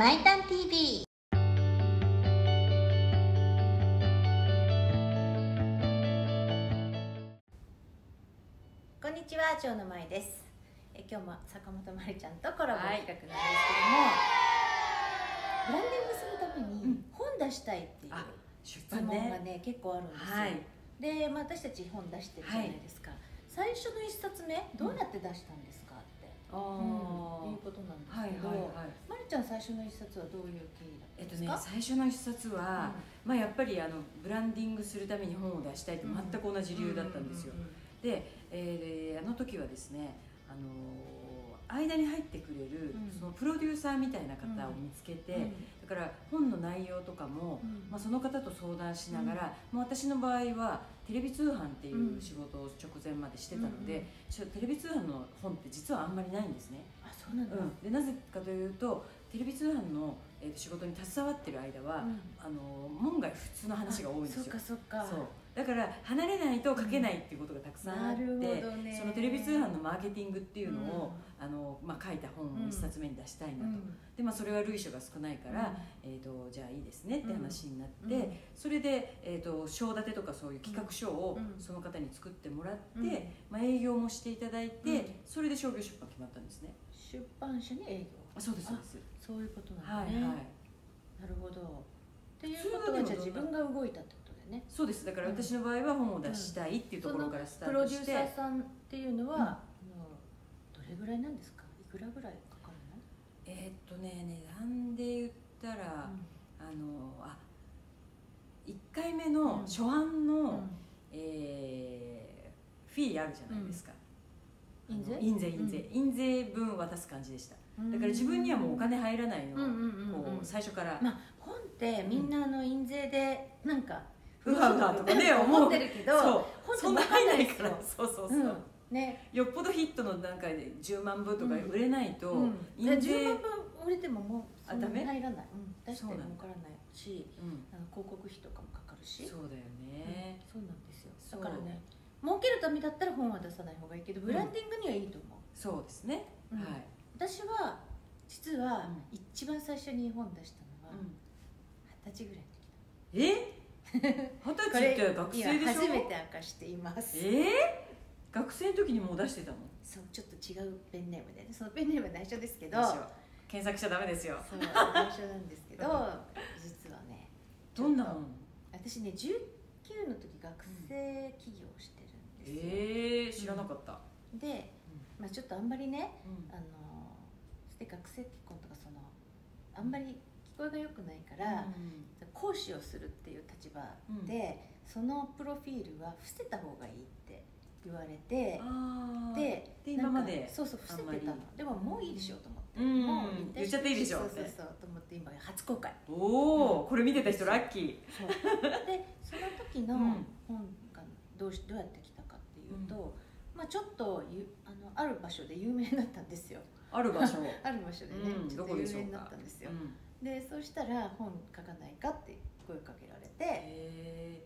マイタン TV こんにちは長野舞です。え今日も坂本まりちゃんとコラボ企画なんですけども、ブランディングするために本出したいっていう質問がね結構あるんですよ、はい。で、まあ、私たち本出してるじゃないですか、最初の一冊目どうやって出したんですか？あうん、いうーことなん。ですはいけど、はいはい。まりちゃん最初の一冊はどういう経緯だったえっとんですか、ね最初の一冊は、まあやっぱりあのブランディングするために本を出したいって全く同じ理由だったんですよ、うんうんうんで、えーあの時はですねあのー間に入ってくれる、うん。そのプロデューサーみたいな方を見つけて、うん。だから本の内容とかも、うん。まあ、その方と相談しながら、まあ、私の場合はテレビ通販っていう仕事を直前までしてたので、テレビ通販の本って実はあんまりないんですね、あそうなんだ、うん、でなぜかというとテレビ通販の、えーと仕事に携わってる間は、うん。あの門外不通の話が多いんですよ。そっかそっか。そう。だから離れないと書けないっていうことがたくさんあって、なるほどね。そのテレビ通販のマーケティングっていうのを、あのまあ、書いた本を1冊目に出したいなと、うん。でまあ、それは類書が少ないから、うん。えー、とじゃあいいですねって話になって、うん。それで、えー、と章立てとかそういう企画書をうん。その方に作ってもらって、うん。まあ、営業もしていただいて、うん。それで商業出版決まったんですね。出版社に営業？あそうですそうです。そういうことなんだはいね、はいなるほど。っていうことはじゃあ自分が動いたってことだよね。そうです。だから私の場合は本を出したいっていうところからスタプロデューートして、サーさんっていうのは、あのどれぐらいなんですか？いくらぐらいかかるえーっとね値段で言ったら、の、あのあ1回目の初版の、うん。えーフィーあるじゃないですか、うん。印税？印税印税、印税分渡す感じでしただから自分にはもうお金入らないの、うんうんうん最初から、まあ本ってみんなあの印税でなんかうわうわとかね 思ってるけどそう。本そんな入らないから。そうそうそう、うん。ね。よっぽどヒットの段階で10万部とか売れないと、うん、印税、10万分売れてももうそんな入らない、うん、出してもそうなんだ儲からないしうん。あの広告費とかもかかるし。そうだよね、うん。そうなんですよ。だからね儲けるためだったら本は出さない方がいいけどブランディングにはいいと思う、そうですね、うん。はい、私は実はうん。一番最初に本出したのはうん。二十歳ぐらいの時え？二十こ歳って学生でしょ？今初めて明かしています。え？ー、学生の時にもう出してたの？そうちょっと違うペンネームでね。そのペンネームは内緒ですけど。検索しちゃダメですよ。そう内緒なんですけど実はねどんなちょっと本私ね19の時学生起業してるんですよ、えー、知らなかった、で、まあ、ちょっとあんまりねうん。あので学生結婚とかそのあんまり聞こえが良くないから、講師をするっていう立場で、そのプロフィールは伏せた方がいいって言われてで今までそうそう伏せてたの。でももういいでしょうと思って、うんもう言っちゃっていいでしょ。そうそうそうと思って今初公開。おお、これ見てた人ラッキそう。でその時のうん。本がどうしどうやってきたかっていうと、まあ、ちょっとゆあのある場所で有名になったんですよ。ーある場所。ある場所でね、うんちょっと有名になったんですよ、うん。でそうしたら本書かないかって声かけられて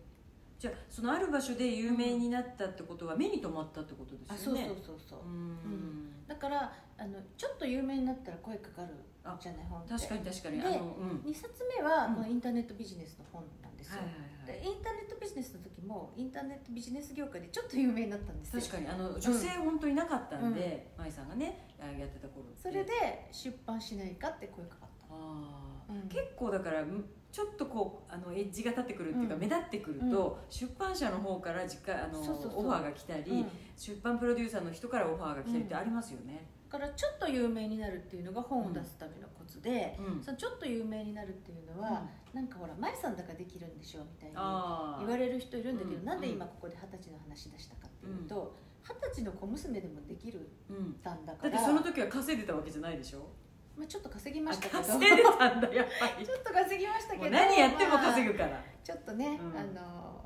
じゃあそのある場所で有名になったってことは目に留まったってことあそうですよね。そうそうそう、う。ん。だからあのちょっと有名になったら声かかるあじゃない本確かに確かに。であの、うん、2冊目は、うんまあ、インターネットビジネスの本なんですよ、はいはいはい。でインターネットビジネスの時もインターネットビジネス業界でちょっと有名になったんですよ。確かにあの女性本当になかったんで、舞さんがねあやってた頃それで出版しないかって声かかった。あー、うん。結構だからんちょっとこうあのエッジが立ってくるっていうか、うん。目立ってくると、出版社の方から実家あのオファーが来たり、うん。出版プロデューサーの人からオファーが来たりってありますよね、だからちょっと有名になるっていうのが本を出すためのコツで、うん。そのちょっと有名になるっていうのは、なんかほら舞さんだからできるんでしょみたいに言われる人いるんだけど、うんなんで今ここで二十歳の話出したかっていうと二十、歳の小娘でもできるうん。たんだだから。ってその時は稼いでたわけじゃないでしょ？まあ、ちょっと稼ぎまあしたけど。稼いでたんだやっぱり。ちょっと稼ぎましたけど。何やっても稼まあぐから、ちょっとね、うん。あの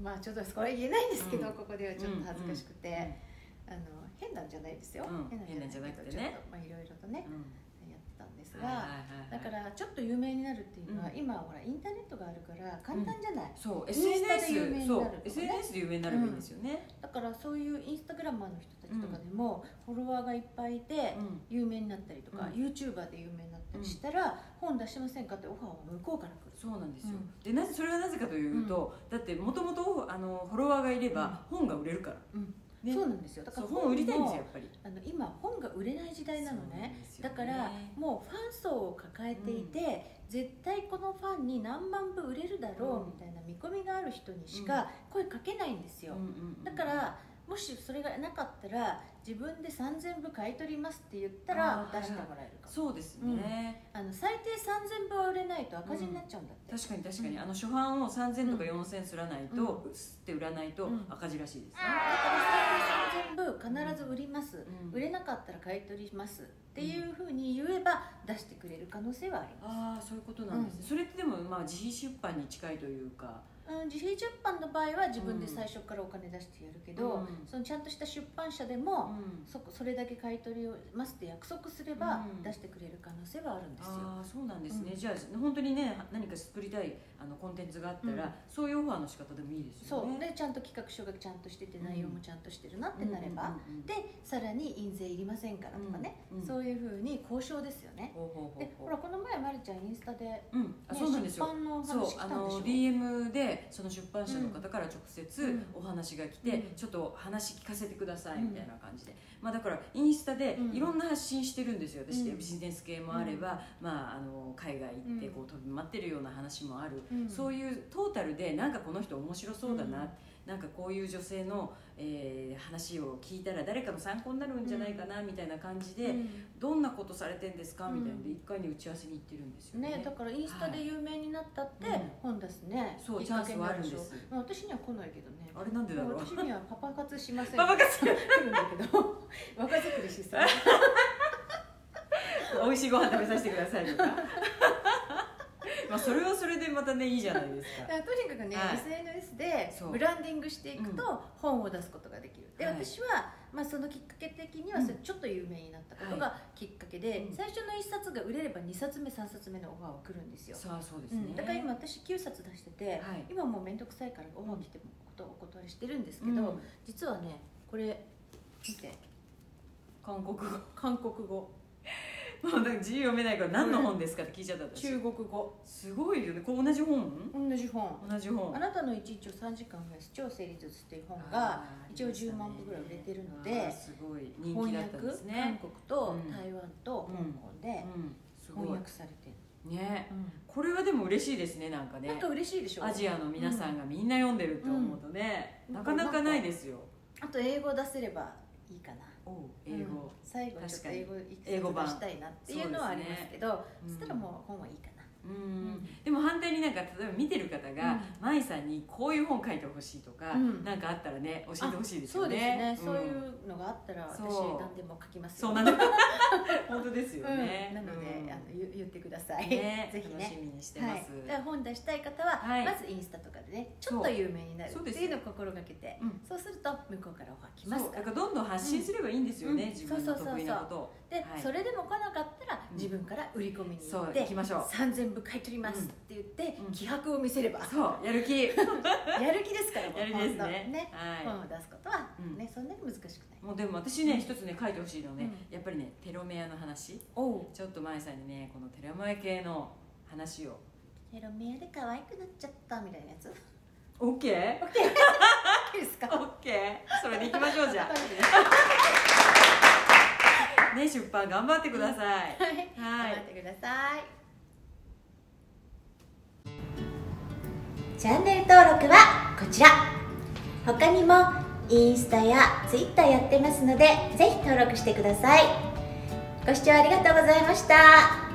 まあちょっとこれ言えないんですけど、うん。ここではちょっと恥ずかしくて、うんあの変なんじゃないですよ、うん。変なんじゃなくてね。ちょっとまあいろいろとね、ったんですが、だからちょっと有名になるっていうのは、今ほらインターネットがあるから簡単じゃない、そう SNS で有名になる、SNS で有名になればいいんですよね、だからそういうインスタグラマーの人たちとかでも、フォロワーがいっぱいいて有名になったりとか、YouTuber で有名になったりしたら、本出しませんかってオファーは向こうから来る。そうなんですよ、でなぜそれはなぜかというと、だってもともとフォロワーがいれば本が売れるから、ね、そうなんですよ。だから本売りたいんですよやっぱりあの今本が売れない時代なのね、ね、だからもうファン層を抱えていて、うん、絶対このファンに何万部売れるだろうみたいな見込みがある人にしか声かけないんですよ、だからもしそれがなかったら自分で3000部買い取りますって言ったら出してもらえるかも。そうですね、うん、あの最低3000部は売れないと赤字になっちゃうんだって、うん、確かに確かに、あの初版を3000とか4000すらないと、うん、すって売らないと赤字らしいです、ね、だから最低3000部必ず売ります、売れなかったら買い取りますっていうふうに言えば出してくれる可能性はあります、ああそういうことなんですね、それってでもまあ自費出版に近いというかうん、自費出版の場合は自分で最初からお金出してやるけど、うん、そのちゃんとした出版社でも、うん、そそれだけ買い取りをますって約束すれば出してくれる可能性はあるんですよ、あそうなんですね、じゃあ本当にね何か作りたいあのコンテンツがあったら、そういうオファーの仕方でもいいですよね。そう。でちゃんと企画書がちゃんとしてて内容もちゃんとしてるなってなれば、でさらに印税いりませんからとかね、そういうふうに交渉ですよね。でほらこの前まりちゃんインスタで、うん、あそうなんですよ。出版の話来たんでしょ？DM でその出版社の方から直接お話が来て、うん、ちょっと話聞かせてくださいみたいな感じで、まあ、だからインスタでいろんな発信してるんですよ。私、ビジネス系もあれば、まあ、あの海外行ってこう飛び回ってるような話もある、そういうトータルでなんかこの人面白そうだな、うん。なんかこういう女性の、えー、話を聞いたら誰かの参考になるんじゃないかなみたいな感じで、うん、どんなことされてんですかみたいな。で一回に打ち合わせに行ってるんですよね、ね、だからインスタで有名になったって本出すね、そうチャンスはあるんです。私には来ないけどね。あれなんでだろう。私にはパパ活しません。パパ活来るんだけど。若作りしそう。美味しいご飯食べさせてくださいとかまあそれはそれでまたねいいじゃないですか。とにかくね、はい、SNS でブランディングしていくと本を出すことができる、で、はい、私は、まあ、そのきっかけ的にはそれちょっと有名になったことがきっかけで、はい、最初の1冊が売れれば2冊目3冊目のオファーは来るんですよ。そうそうですね、うん、だから今私9冊出してて、今もう面倒くさいからオファー来てもことお断りしてるんですけど、うん、実はねこれ見て。韓国語。韓国語もう字読めないから何の本ですかって聞いちゃった中国語。すごいよね。これ同じ本？同じ本。同じ本。あなたの一日を3時間増やす超成立っていう本が一応10万部ぐらい売れてるので、すごい人気だったんですね。韓国と台湾と香港で翻訳されてる。ね、うん、これはでも嬉しいですねなんかね。なんか嬉しいでしょ？アジアの皆さんがみんな読んでるって思うとね、うん、なかなかないですよ。あと英語出せればいいかな。英語、うん、最後ちょっと英語英語版。したいなっていうのはありますけどそ,、したらもう本はいいかな。うん、でも反対になんか例えば見てる方が舞、うん、さんにこういう本書いてほしいとか、うん、なんかあったらね教えてほしいですよね。そうですね、そういうのがあったら私何でも書きますよ。そうなんで本当ですよね、なので、あの言ってください、ね、ぜひね。楽しみにしてます、はい、本出したい方は、まずインスタとかでねちょっと有名になるっていうのを心がけてそうすると向こうからオファー来ますから。だからどんどん発信すればいいんですよね、自分の得意なことを。で、それでも来なかったら自分から売り込みに行って、行きましょう。3000部買い取りますって言って、気迫を見せれば。そうやる気。やる気ですからやる気ですね。ね、本を出すことは、ねそんなに難しくない。もうでも私ね一つね書いてほしいのね、やっぱりねテロメアの話。ちょっと前さんにねこのテロメア系の話を。テロメアで可愛くなっちゃったみたいなやつ？オッケー？オッケー。ですか？オッケー。それでいきましょうじゃあね出版頑張ってください。はい、頑張ってください。チャンネル登録はこちら。他にもインスタやツイッターやってますのでぜひ登録してください。ご視聴ありがとうございました